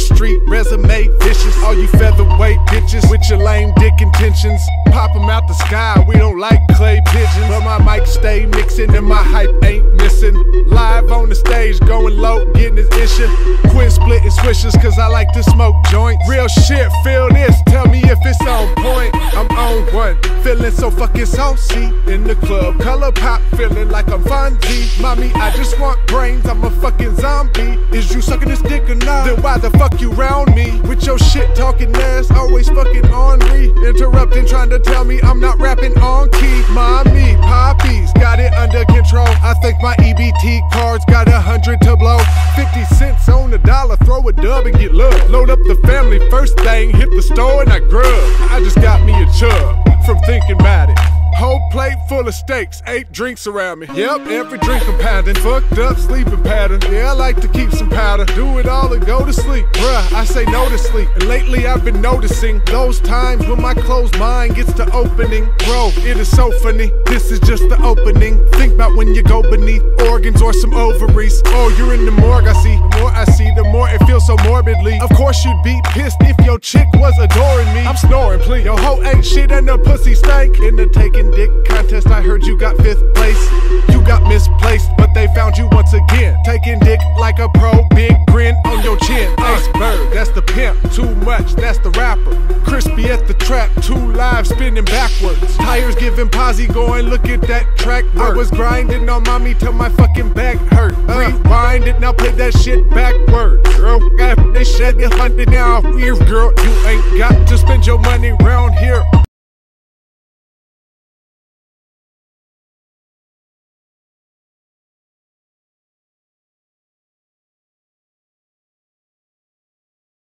street, resume vicious. All you featherweight bitches with your lame dick intentions. Pop 'em out the sky, we don't like clay pigeons. But my mic stay mixing and my hype ain't missing. Live on the stage, going low, getting his issue. Quit splitting swishers, cause I like to smoke joints. Real shit, feel this, tell me if it's on point. On one, feeling so fucking saucy in the club. Color pop, feeling like I'm Fonzie. Mommy, I just want brains, I'm a fucking zombie. Is you sucking this dick or not? Then why the fuck you round me? With your shit talking ass, always fucking ornery. Interrupting, trying to tell me I'm not rapping on key. Mommy, poppies, got it under control. I think my EBT cards got a hundred to blow. 50 cents on the dollar, throw a dub and get love. Load up the family, first thing, hit the store and I grub. I just got me a chub from thinking about it. Whole plate full of steaks, eight drinks around me. Yep, every drink I'm pounding. Fucked up sleeping pattern. Yeah, I like to keep some powder. Do it all and go to sleep. Bruh, I say no to sleep. And lately I've been noticing those times when my closed mind gets to opening. Bro, it is so funny. This is just the opening. Think about when you go beneath organs or some ovaries. Oh, you're in the morgue, I see. The more I see, the more it feels so morbidly. Of course you'd be pissed if your chick was adoring me. I'm snoring, please. Your hoe ain't shit and the pussy stank. In the taking dick contest, I heard you got fifth place. You got misplaced, but they found you once again. Taking dick like a pro, big grin on your chin. Iceberg, that's the pimp. Too much, that's the rapper. Krispy at the trap, two live spinning backwards. Tires giving posy going, look at that track. Work. I was grinding on mommy till my fucking back hurt. That shit backward. Girl, got this shit, hundred now. Here, girl, you ain't got to spend your money round here.